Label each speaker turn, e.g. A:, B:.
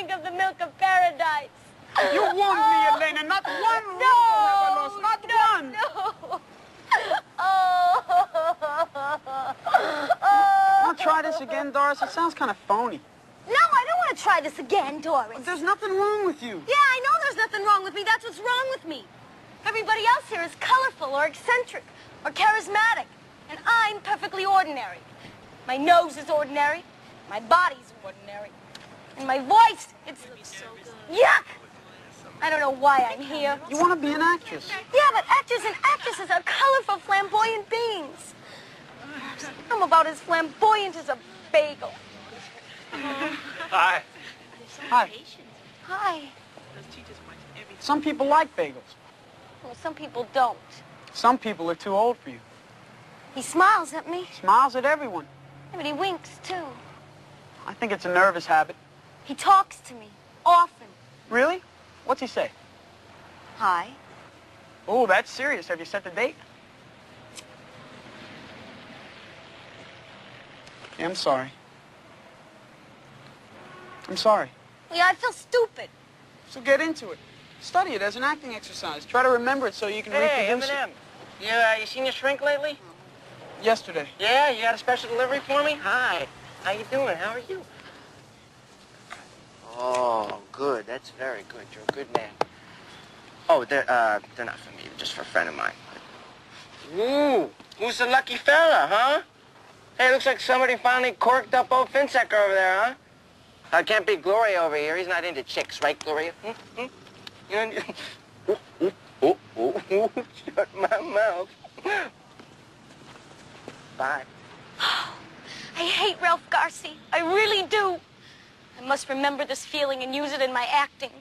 A: drink of the milk of paradise. You warned me, Elena.
B: Not one no, lost. Not no, one.
A: No. Oh. oh. Want to try this again,
B: Doris? It sounds kind of phony.
A: No, I don't want to try this again, Doris. But there's
B: nothing wrong with you.
A: Yeah, I know there's nothing wrong with me. That's what's wrong with me. Everybody else here is colorful or eccentric or charismatic, and I'm perfectly ordinary. My nose is ordinary. My body's ordinary and my voice, it's yuck. I don't know why I'm here. You
B: want to be an actress.
A: Yeah, but actors and actresses are colorful, flamboyant beings. I'm about as flamboyant as a bagel.
C: Hi. Hi.
A: Hi.
B: Some people like bagels.
A: Well, some people don't.
B: Some people are too old for you.
A: He smiles at me,
B: Smiles at everyone.
A: Yeah, but he winks too.
B: I think it's a nervous habit.
A: He talks to me often.
B: Really? What's he say?
A: Hi.
B: Oh, that's serious. Have you set the date? Yeah, I'm sorry. I'm sorry.
A: Yeah, I feel stupid.
B: So get into it. Study it as an acting exercise. Try to remember it so you can Hey, reproduce
D: Eminem. You, uh, you seen your shrink lately?
B: Yesterday.
D: Yeah, you got a special delivery for me? Hi. How you doing? How are you? Oh, good. That's very good. You're a good man. Oh, they're, uh, they're not for me. They're just for a friend of mine. Ooh, who's the lucky fella, huh? Hey, looks like somebody finally corked up old Finsecker over there, huh? Uh, can't be Gloria over here. He's not into chicks, right, Gloria? Hmm? Hmm? You know, ooh, ooh, ooh, ooh, ooh, shut my mouth. Bye.
A: I hate Ralph Garcia. I really do. Must remember this feeling and use it in my acting.